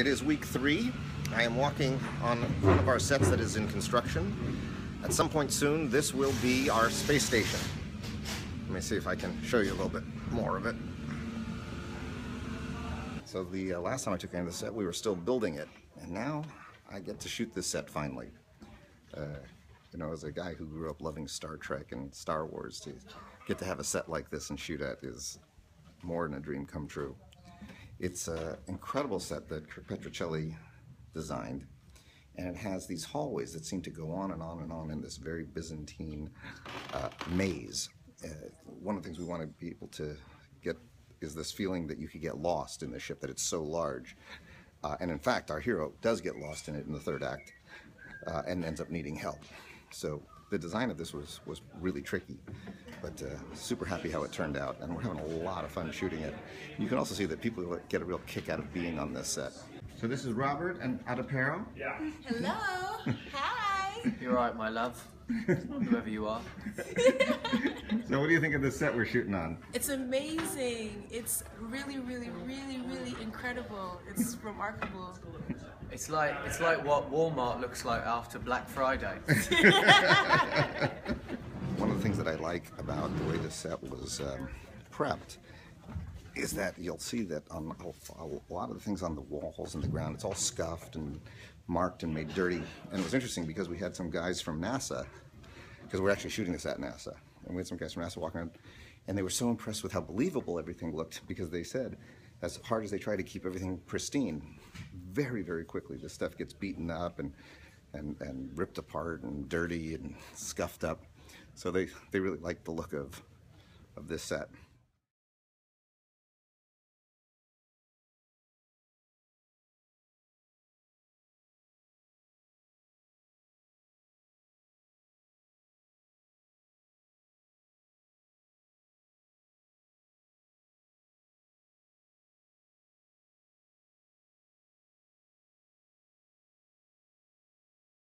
It is week three. I am walking on one of our sets that is in construction. At some point soon, this will be our space station. Let me see if I can show you a little bit more of it. So the uh, last time I took in the set, we were still building it, and now I get to shoot this set finally. Uh, you know, as a guy who grew up loving Star Trek and Star Wars, to get to have a set like this and shoot at is more than a dream come true. It's an incredible set that Petruccelli designed, and it has these hallways that seem to go on and on and on in this very Byzantine uh, maze. Uh, one of the things we want to be able to get is this feeling that you could get lost in the ship, that it's so large. Uh, and in fact, our hero does get lost in it in the third act uh, and ends up needing help. So the design of this was, was really tricky, but uh, super happy how it turned out, and we're having a lot of fun shooting it. You can also see that people get a real kick out of being on this set. So this is Robert and Adepero. Yeah. Hello. Hi. You're right, my love. Whoever you are. So what do you think of the set we're shooting on? It's amazing. It's really, really, really, really incredible. It's remarkable. It's like it's like what Walmart looks like after Black Friday. One of the things that I like about the way the set was um, prepped is that you'll see that on a, lot of the things on the walls and the ground, it's all scuffed and marked and made dirty. And it was interesting because we had some guys from NASA, because we're actually shooting this at NASA, and we had some guys from NASA walking around, and they were so impressed with how believable everything looked because they said, as hard as they try to keep everything pristine, very, very quickly this stuff gets beaten up and, and, and ripped apart and dirty and scuffed up. So they, they really like the look of, of this set.